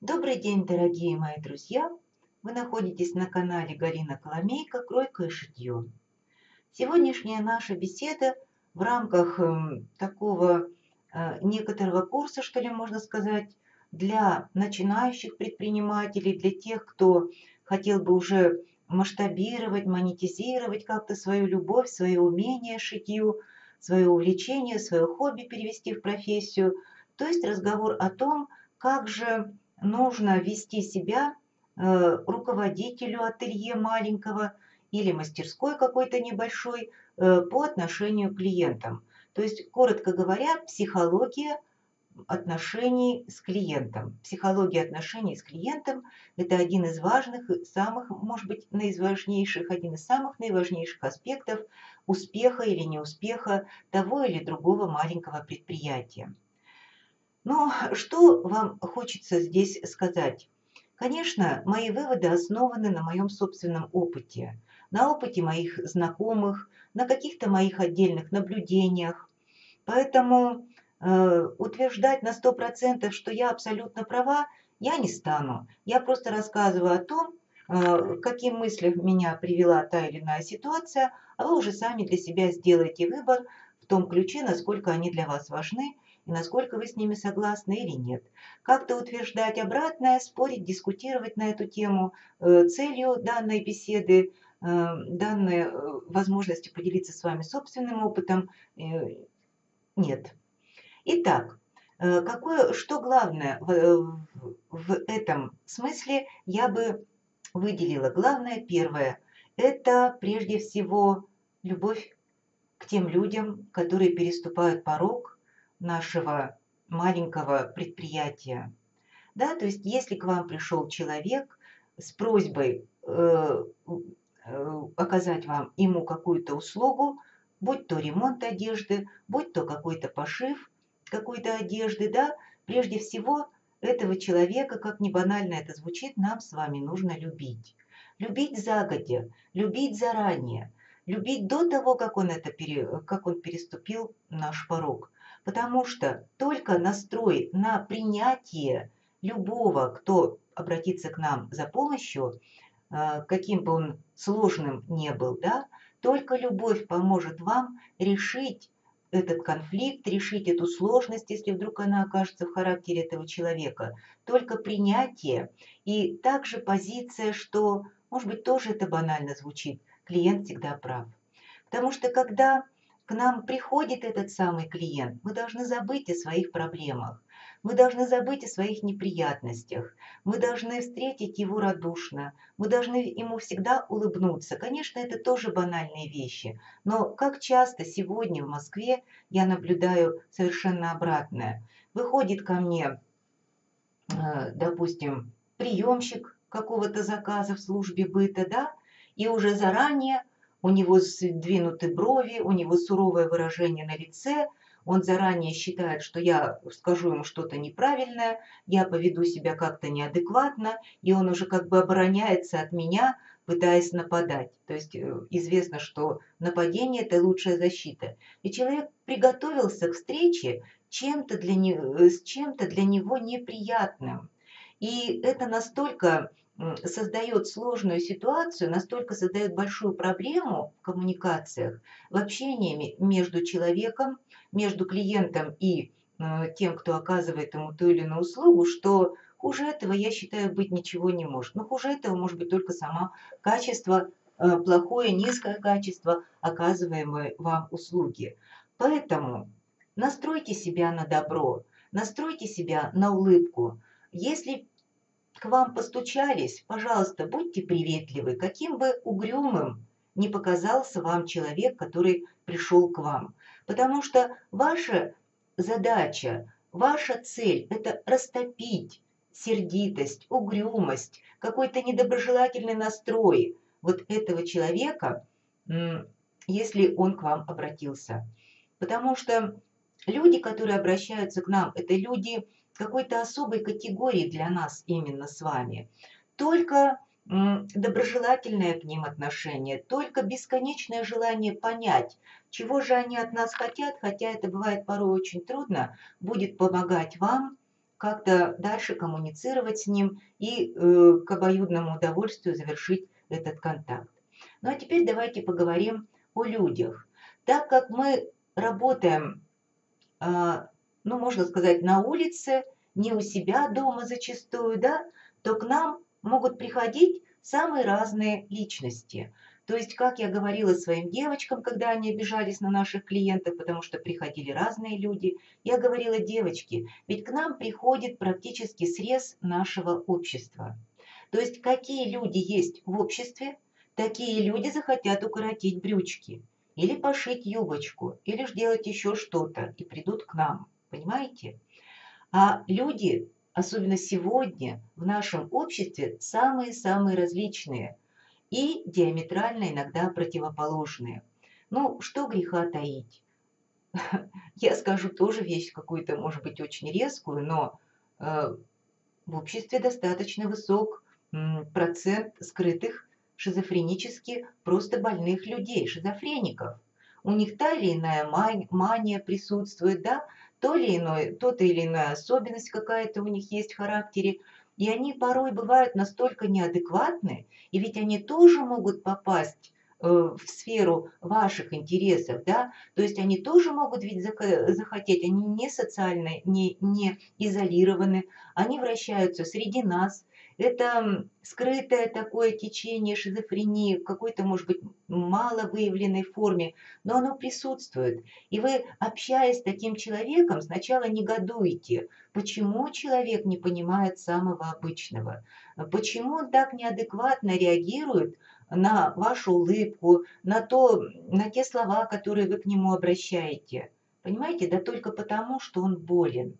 Добрый день, дорогие мои друзья! Вы находитесь на канале Галина Коломейка «Кройка и шитье». Сегодняшняя наша беседа в рамках э, такого э, некоторого курса, что ли, можно сказать, для начинающих предпринимателей, для тех, кто хотел бы уже масштабировать, монетизировать как-то свою любовь, свое умение шитью, свое увлечение, свое хобби перевести в профессию. То есть разговор о том, как же нужно вести себя э, руководителю ателье маленького или мастерской какой-то небольшой э, по отношению к клиентам. То есть, коротко говоря, психология отношений с клиентом. Психология отношений с клиентом – это один из важных, самых, может быть, наиважнейших, один из самых наиважнейших аспектов успеха или неуспеха того или другого маленького предприятия. Но что вам хочется здесь сказать? Конечно, мои выводы основаны на моем собственном опыте, на опыте моих знакомых, на каких-то моих отдельных наблюдениях. Поэтому э, утверждать на 100%, что я абсолютно права, я не стану. Я просто рассказываю о том, э, каким мыслям меня привела та или иная ситуация, а вы уже сами для себя сделаете выбор в том ключе, насколько они для вас важны и насколько вы с ними согласны или нет. Как-то утверждать обратное, спорить, дискутировать на эту тему. Э, целью данной беседы, э, данной э, возможности поделиться с вами собственным опытом нет. Итак, какое, что главное в, в этом смысле я бы выделила? Главное, первое, это прежде всего любовь к тем людям, которые переступают порог, нашего маленького предприятия. Да, то есть если к вам пришел человек с просьбой э, э, оказать вам ему какую-то услугу, будь то ремонт одежды, будь то какой-то пошив какой-то одежды, да, прежде всего этого человека, как ни банально это звучит, нам с вами нужно любить. Любить загодя, любить заранее, любить до того, как он, это пере, как он переступил наш порог. Потому что только настрой на принятие любого, кто обратится к нам за помощью, э, каким бы он сложным не был, да, только любовь поможет вам решить этот конфликт, решить эту сложность, если вдруг она окажется в характере этого человека. Только принятие и также позиция, что, может быть, тоже это банально звучит, клиент всегда прав. Потому что когда к нам приходит этот самый клиент, мы должны забыть о своих проблемах, мы должны забыть о своих неприятностях, мы должны встретить его радушно, мы должны ему всегда улыбнуться. Конечно, это тоже банальные вещи, но как часто сегодня в Москве я наблюдаю совершенно обратное. Выходит ко мне, э, допустим, приемщик какого-то заказа в службе быта, да, и уже заранее у него сдвинуты брови, у него суровое выражение на лице, он заранее считает, что я скажу ему что-то неправильное, я поведу себя как-то неадекватно, и он уже как бы обороняется от меня, пытаясь нападать. То есть э, известно, что нападение – это лучшая защита. И человек приготовился к встрече чем-то для не, с чем-то для него неприятным. И это настолько создает сложную ситуацию, настолько создает большую проблему в коммуникациях, в общении между человеком, между клиентом и э, тем, кто оказывает ему ту или иную услугу, что хуже этого, я считаю, быть ничего не может. Но хуже этого может быть только само качество, э, плохое, низкое качество оказываемой вам услуги. Поэтому настройте себя на добро, настройте себя на улыбку. Если к вам постучались, пожалуйста, будьте приветливы, каким бы угрюмым не показался вам человек, который пришел к вам. Потому что ваша задача, ваша цель – это растопить сердитость, угрюмость, какой-то недоброжелательный настрой вот этого человека, если он к вам обратился. Потому что люди, которые обращаются к нам, это люди какой-то особой категории для нас именно с вами. Только доброжелательное к ним отношение, только бесконечное желание понять, чего же они от нас хотят, хотя это бывает порой очень трудно, будет помогать вам как-то дальше коммуницировать с ним и э, к обоюдному удовольствию завершить этот контакт. Ну а теперь давайте поговорим о людях. Так как мы работаем, а, ну можно сказать, на улице, не у себя дома зачастую, да, то к нам могут приходить самые разные личности. То есть, как я говорила своим девочкам, когда они обижались на наших клиентов, потому что приходили разные люди, я говорила, девочки, ведь к нам приходит практически срез нашего общества. То есть, какие люди есть в обществе, такие люди захотят укоротить брючки, или пошить юбочку, или же делать еще что-то, и придут к нам. Понимаете? А люди, особенно сегодня, в нашем обществе, самые-самые различные – и диаметрально иногда противоположные. Ну, что греха таить? Я скажу тоже вещь какую-то, может быть, очень резкую, но э, в обществе достаточно высок процент скрытых шизофренически просто больных людей, шизофреников. У них та или иная мания присутствует, да, то или иное, то-то или иная особенность какая-то у них есть в характере, и они порой бывают настолько неадекватны, и ведь они тоже могут попасть э, в сферу ваших интересов, да, то есть они тоже могут ведь захотеть, они не социально, не, не изолированы, они вращаются среди нас, это скрытое такое течение шизофрении в какой-то, может быть, мало выявленной форме, но оно присутствует. И вы, общаясь с таким человеком, сначала негодуете, почему человек не понимает самого обычного, почему он так неадекватно реагирует на вашу улыбку, на, то, на те слова, которые вы к нему обращаете. Понимаете, да только потому, что он болен.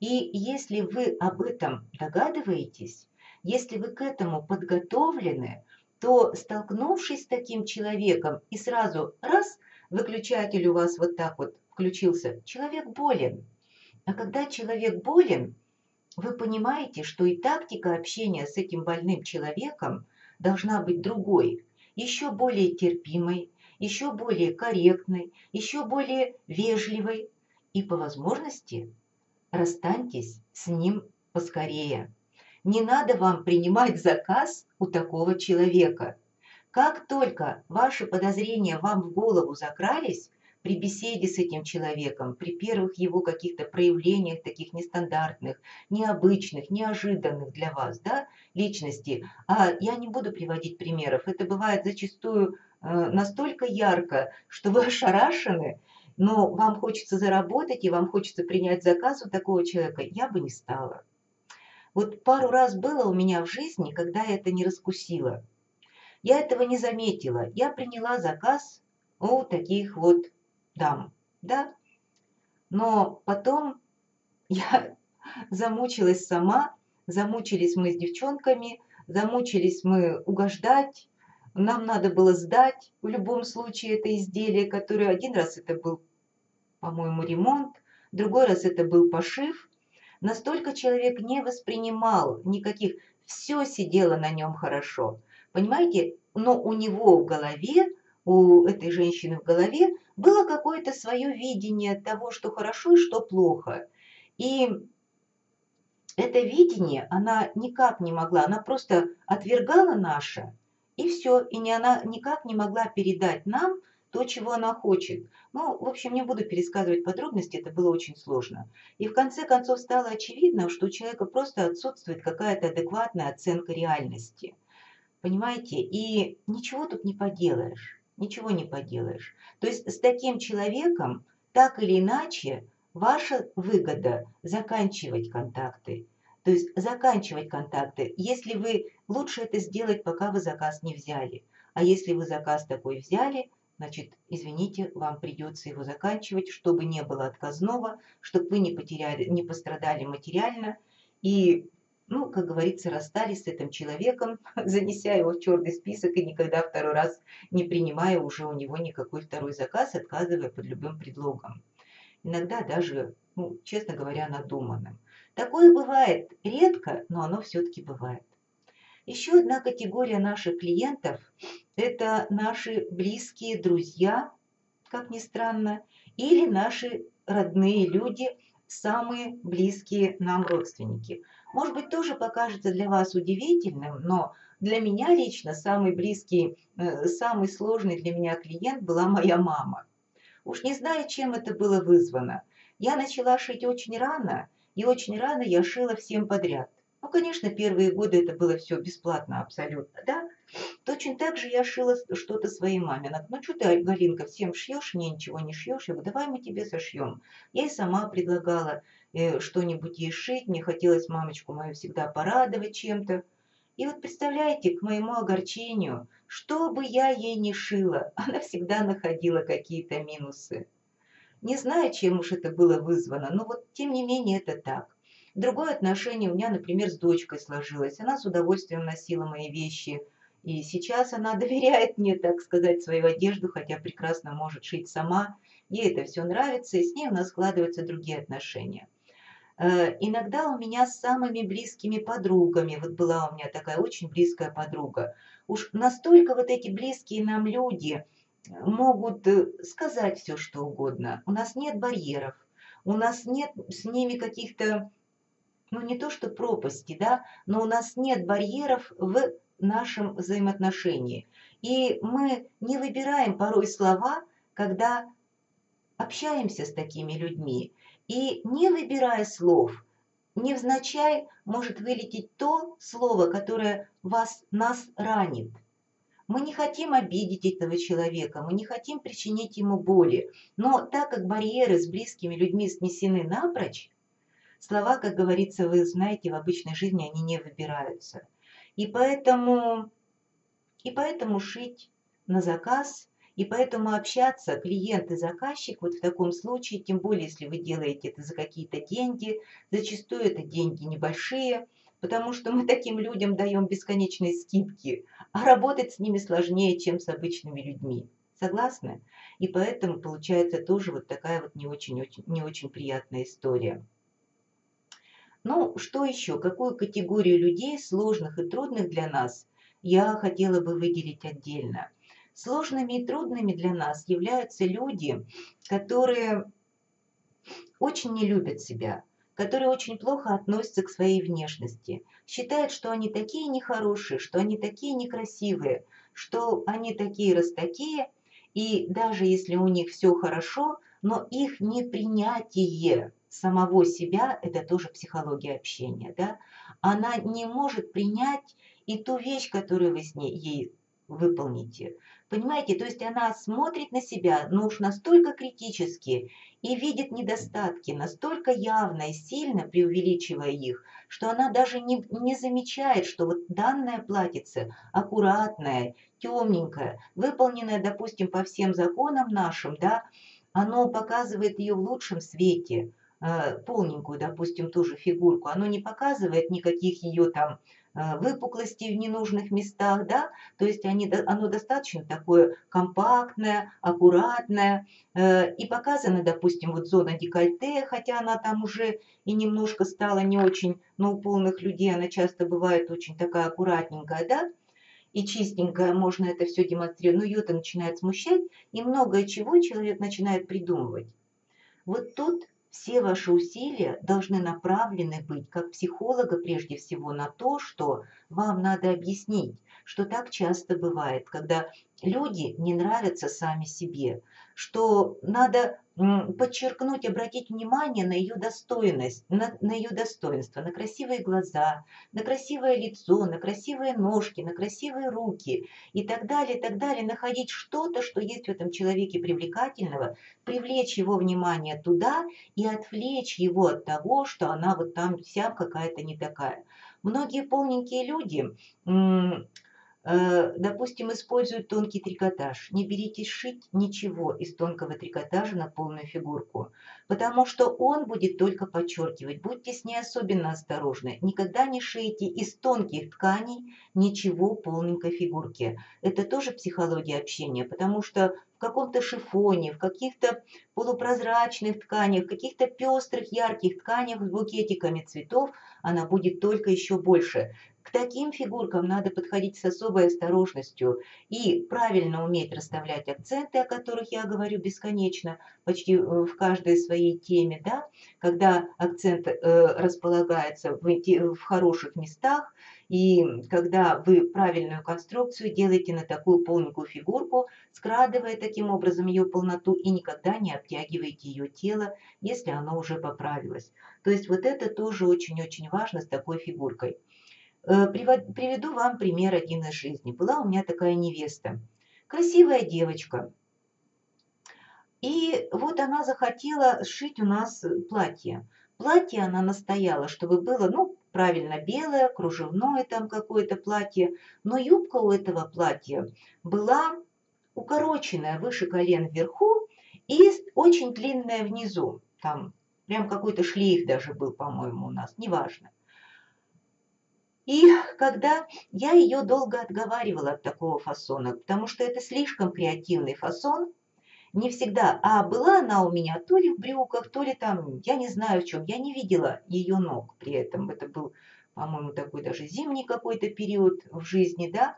И если вы об этом догадываетесь, если вы к этому подготовлены, то столкнувшись с таким человеком и сразу раз, выключатель у вас вот так вот включился, человек болен. А когда человек болен, вы понимаете, что и тактика общения с этим больным человеком должна быть другой, еще более терпимой, еще более корректной, еще более вежливой и по возможности расстаньтесь с ним поскорее. Не надо вам принимать заказ у такого человека. Как только ваши подозрения вам в голову закрались, при беседе с этим человеком, при первых его каких-то проявлениях таких нестандартных, необычных, неожиданных для вас, да, личности. А я не буду приводить примеров. Это бывает зачастую э, настолько ярко, что вы ошарашены, но вам хочется заработать и вам хочется принять заказ у такого человека, я бы не стала. Вот пару раз было у меня в жизни, когда я это не раскусила. Я этого не заметила. Я приняла заказ у таких вот дам, да. Но потом я замучилась сама, замучились мы с девчонками, замучились мы угождать, нам надо было сдать в любом случае это изделие, которое один раз это был по-моему, ремонт, другой раз это был пошив. Настолько человек не воспринимал никаких, все сидело на нем хорошо. Понимаете, но у него в голове, у этой женщины в голове было какое-то свое видение того, что хорошо и что плохо. И это видение она никак не могла, она просто отвергала наше, и все, и не, она никак не могла передать нам то, чего она хочет. Ну, в общем, не буду пересказывать подробности, это было очень сложно. И в конце концов стало очевидно, что у человека просто отсутствует какая-то адекватная оценка реальности. Понимаете? И ничего тут не поделаешь. Ничего не поделаешь. То есть с таким человеком так или иначе ваша выгода заканчивать контакты. То есть заканчивать контакты, если вы лучше это сделать, пока вы заказ не взяли. А если вы заказ такой взяли, значит, извините, вам придется его заканчивать, чтобы не было отказного, чтобы вы не, потеряли, не пострадали материально и, ну, как говорится, расстались с этим человеком, занеся его в черный список и никогда второй раз не принимая уже у него никакой второй заказ, отказывая под любым предлогом. Иногда даже, ну, честно говоря, надуманным. Такое бывает редко, но оно все-таки бывает. Еще одна категория наших клиентов – это наши близкие друзья, как ни странно, или наши родные люди, самые близкие нам родственники. Может быть, тоже покажется для вас удивительным, но для меня лично самый близкий, э, самый сложный для меня клиент была моя мама. Уж не знаю, чем это было вызвано. Я начала шить очень рано, и очень рано я шила всем подряд. Ну, конечно, первые годы это было все бесплатно абсолютно, да? Точно так же я шила что-то своей маме. Она говорит, ну что ты, Галинка, всем шьешь, мне ничего не шьешь. Я говорю, давай мы тебе сошьем. Я и сама предлагала э, что-нибудь ей шить. Мне хотелось мамочку мою всегда порадовать чем-то. И вот представляете, к моему огорчению, что бы я ей не шила, она всегда находила какие-то минусы. Не знаю, чем уж это было вызвано, но вот тем не менее это так. Другое отношение у меня, например, с дочкой сложилось. Она с удовольствием носила мои вещи. И сейчас она доверяет мне, так сказать, свою одежду, хотя прекрасно может шить сама. Ей это все нравится, и с ней у нас складываются другие отношения. Э, иногда у меня с самыми близкими подругами, вот была у меня такая очень близкая подруга, уж настолько вот эти близкие нам люди могут э, сказать все, что угодно. У нас нет барьеров, у нас нет с ними каких-то ну не то что пропасти, да, но у нас нет барьеров в нашем взаимоотношении. И мы не выбираем порой слова, когда общаемся с такими людьми. И не выбирая слов, невзначай может вылететь то слово, которое вас, нас ранит. Мы не хотим обидеть этого человека, мы не хотим причинить ему боли. Но так как барьеры с близкими людьми снесены напрочь, Слова, как говорится, вы знаете, в обычной жизни они не выбираются. И поэтому, и поэтому шить на заказ, и поэтому общаться клиент и заказчик вот в таком случае, тем более если вы делаете это за какие-то деньги, зачастую это деньги небольшие, потому что мы таким людям даем бесконечные скидки, а работать с ними сложнее, чем с обычными людьми. Согласны? И поэтому получается тоже вот такая вот не очень, очень, не очень приятная история. Ну, что еще? Какую категорию людей, сложных и трудных для нас, я хотела бы выделить отдельно. Сложными и трудными для нас являются люди, которые очень не любят себя, которые очень плохо относятся к своей внешности, считают, что они такие нехорошие, что они такие некрасивые, что они такие раз такие, и даже если у них все хорошо, но их непринятие самого себя, это тоже психология общения, да, она не может принять и ту вещь, которую вы с ней ей выполните. Понимаете, то есть она смотрит на себя, но уж настолько критически и видит недостатки, настолько явно и сильно преувеличивая их, что она даже не, не замечает, что вот данное платьице аккуратное, темненькое, выполненное, допустим, по всем законам нашим, да, оно показывает ее в лучшем свете, полненькую, допустим, ту же фигурку, оно не показывает никаких ее там э, выпуклостей в ненужных местах, да, то есть они, оно достаточно такое компактное, аккуратное, э, и показана, допустим, вот зона декольте, хотя она там уже и немножко стала не очень, но у полных людей она часто бывает очень такая аккуратненькая, да, и чистенькая, можно это все демонстрировать, но ее это начинает смущать, и многое чего человек начинает придумывать. Вот тут все ваши усилия должны направлены быть как психолога прежде всего на то, что вам надо объяснить, что так часто бывает, когда люди не нравятся сами себе, что надо подчеркнуть, обратить внимание на ее достойность, на, на ее достоинство, на красивые глаза, на красивое лицо, на красивые ножки, на красивые руки и так далее, и так далее. Находить что-то, что есть в этом человеке привлекательного, привлечь его внимание туда и отвлечь его от того, что она вот там вся какая-то не такая. Многие полненькие люди Э, допустим, используют тонкий трикотаж. Не беритесь шить ничего из тонкого трикотажа на полную фигурку, потому что он будет только подчеркивать. Будьте с ней особенно осторожны. Никогда не шейте из тонких тканей ничего полненькой фигурки. Это тоже психология общения, потому что каком-то шифоне, в каких-то полупрозрачных тканях, в каких-то пестрых, ярких тканях с букетиками цветов она будет только еще больше. К таким фигуркам надо подходить с особой осторожностью и правильно уметь расставлять акценты, о которых я говорю бесконечно, почти э, в каждой своей теме, да, когда акцент э, располагается в, в хороших местах, и когда вы правильную конструкцию делаете на такую полненькую фигурку, скрадывая таким образом ее полноту и никогда не обтягиваете ее тело, если оно уже поправилось. То есть вот это тоже очень-очень важно с такой фигуркой. Э, приведу вам пример один из жизни. Была у меня такая невеста. Красивая девочка. И вот она захотела сшить у нас платье. Платье она настояла, чтобы было, ну, правильно белое, кружевное там какое-то платье, но юбка у этого платья была укороченная выше колен вверху и очень длинная внизу. Там прям какой-то шлейф даже был, по-моему, у нас, неважно. И когда я ее долго отговаривала от такого фасона, потому что это слишком креативный фасон, не всегда. А была она у меня то ли в брюках, то ли там, я не знаю в чем. Я не видела ее ног при этом. Это был, по-моему, такой даже зимний какой-то период в жизни, да.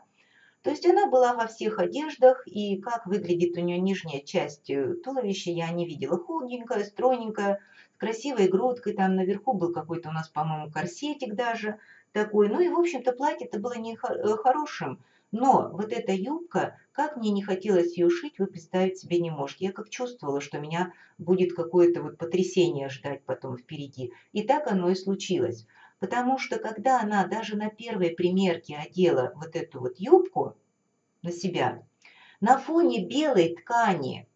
То есть она была во всех одеждах, и как выглядит у нее нижняя часть э, туловища, я не видела. Худенькая, стройненькая, с красивой грудкой, там наверху был какой-то у нас, по-моему, корсетик даже такой. Ну и, в общем-то, платье-то было не э, хорошим, но вот эта юбка, как мне не хотелось ее шить, вы представить себе не можете. Я как чувствовала, что меня будет какое-то вот потрясение ждать потом впереди. И так оно и случилось. Потому что когда она даже на первой примерке одела вот эту вот юбку на себя, на фоне белой ткани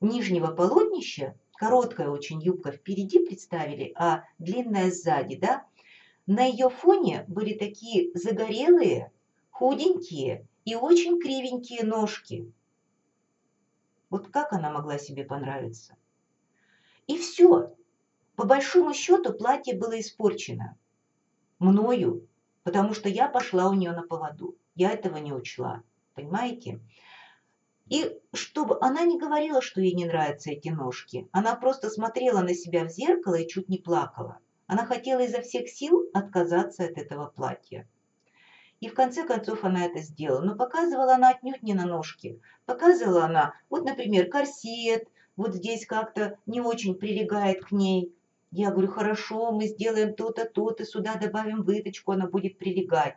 нижнего полотнища, короткая очень юбка впереди представили, а длинная сзади, да, на ее фоне были такие загорелые, худенькие и очень кривенькие ножки. Вот как она могла себе понравиться? И все. По большому счету платье было испорчено. Мною, потому что я пошла у нее на поводу. Я этого не учла. Понимаете? И чтобы она не говорила, что ей не нравятся эти ножки, она просто смотрела на себя в зеркало и чуть не плакала. Она хотела изо всех сил отказаться от этого платья. И в конце концов она это сделала. Но показывала она отнюдь не на ножки. Показывала она, вот, например, корсет, вот здесь как-то не очень прилегает к ней. Я говорю, хорошо, мы сделаем то-то, то-то, сюда добавим выточку, она будет прилегать.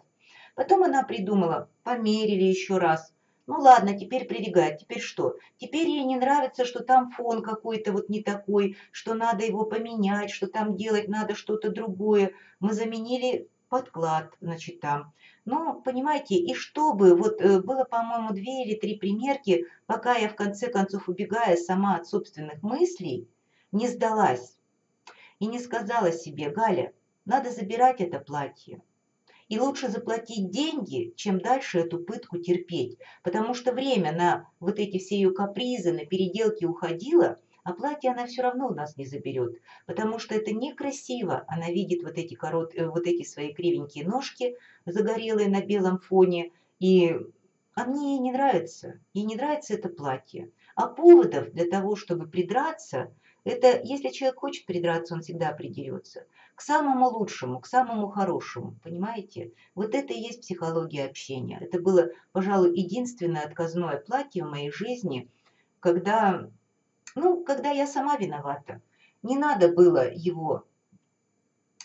Потом она придумала, померили еще раз. Ну ладно, теперь прилегает. Теперь что? Теперь ей не нравится, что там фон какой-то вот не такой, что надо его поменять, что там делать надо что-то другое. Мы заменили подклад, значит, там. Ну, понимаете, и чтобы, вот э, было, по-моему, две или три примерки, пока я в конце концов, убегая сама от собственных мыслей, не сдалась и не сказала себе, Галя, надо забирать это платье. И лучше заплатить деньги, чем дальше эту пытку терпеть, потому что время на вот эти все ее капризы, на переделки уходило, а платье она все равно у нас не заберет, потому что это некрасиво. Она видит вот эти, корот, э, вот эти свои кривенькие ножки, загорелые на белом фоне, и а мне ей не нравится. Ей не нравится это платье. А поводов для того, чтобы придраться, это если человек хочет придраться, он всегда придерется. К самому лучшему, к самому хорошему, понимаете? Вот это и есть психология общения. Это было, пожалуй, единственное отказное платье в моей жизни, когда ну, когда я сама виновата. Не надо было его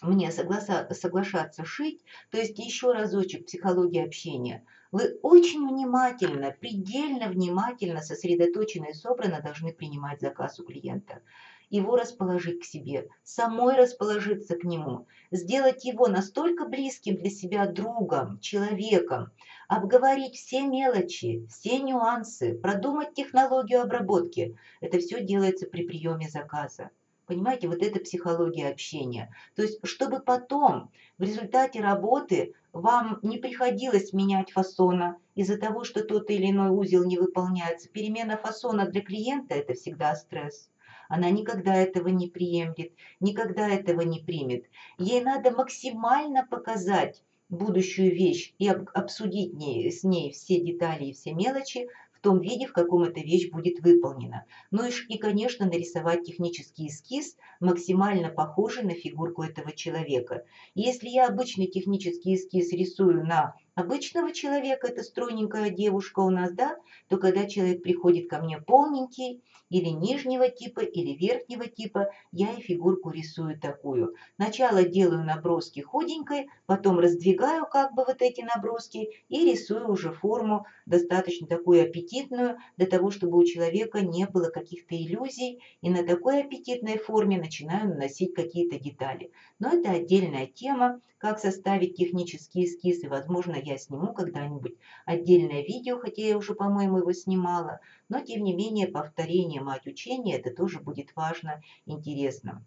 мне согласа, соглашаться шить, то есть еще разочек психология общения. Вы очень внимательно, предельно внимательно, сосредоточенно и собрано должны принимать заказ у клиента его расположить к себе, самой расположиться к нему, сделать его настолько близким для себя другом, человеком, обговорить все мелочи, все нюансы, продумать технологию обработки. Это все делается при приеме заказа. Понимаете, вот это психология общения. То есть, чтобы потом в результате работы вам не приходилось менять фасона из-за того, что тот или иной узел не выполняется. Перемена фасона для клиента – это всегда стресс. Она никогда этого не приемлет, никогда этого не примет. Ей надо максимально показать будущую вещь и обсудить с ней все детали и все мелочи в том виде, в каком эта вещь будет выполнена. Ну и, и конечно, нарисовать технический эскиз, максимально похожий на фигурку этого человека. Если я обычный технический эскиз рисую на обычного человека, это стройненькая девушка у нас, да, то когда человек приходит ко мне полненький, или нижнего типа, или верхнего типа, я и фигурку рисую такую. Сначала делаю наброски худенькой, потом раздвигаю как бы вот эти наброски и рисую уже форму достаточно такую аппетитную, для того, чтобы у человека не было каких-то иллюзий, и на такой аппетитной форме начинаю наносить какие-то детали. Но это отдельная тема, как составить технические эскизы. Возможно, я сниму когда-нибудь отдельное видео, хотя я уже, по-моему, его снимала. Но, тем не менее, повторение мать учения, это тоже будет важно, интересно.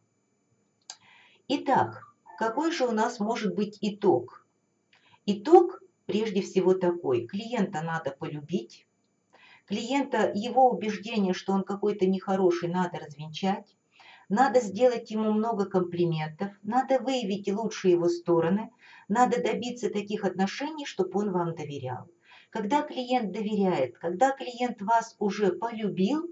Итак, какой же у нас может быть итог? Итог прежде всего такой. Клиента надо полюбить. Клиента, его убеждение, что он какой-то нехороший, надо развенчать. Надо сделать ему много комплиментов, надо выявить лучшие его стороны, надо добиться таких отношений, чтобы он вам доверял. Когда клиент доверяет, когда клиент вас уже полюбил,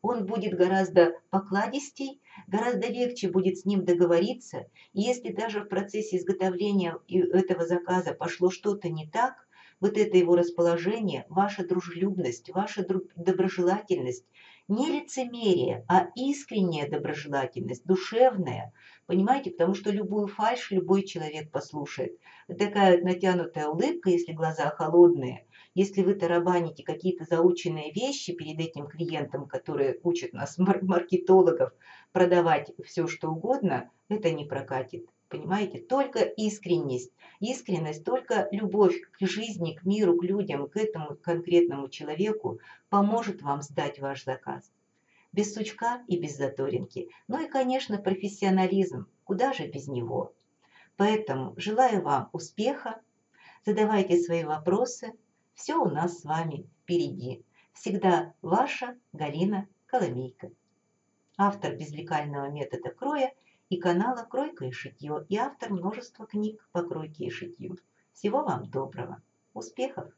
он будет гораздо покладистей, гораздо легче будет с ним договориться. И если даже в процессе изготовления этого заказа пошло что-то не так, вот это его расположение, ваша дружелюбность, ваша доброжелательность не лицемерие, а искренняя доброжелательность, душевная. Понимаете, потому что любую фальшь любой человек послушает. Такая натянутая улыбка, если глаза холодные, если вы тарабаните какие-то заученные вещи перед этим клиентом, которые учат нас, маркетологов, продавать все, что угодно, это не прокатит. Понимаете, только искренность. Искренность, только любовь к жизни, к миру, к людям, к этому конкретному человеку поможет вам сдать ваш заказ. Без сучка и без заторинки. Ну и, конечно, профессионализм. Куда же без него? Поэтому желаю вам успеха. Задавайте свои вопросы. Все у нас с вами впереди. Всегда ваша Галина Коломейка. Автор безлекального метода кроя – и канала «Кройка и шитье» и автор множества книг по кройке и шитью. Всего вам доброго! Успехов!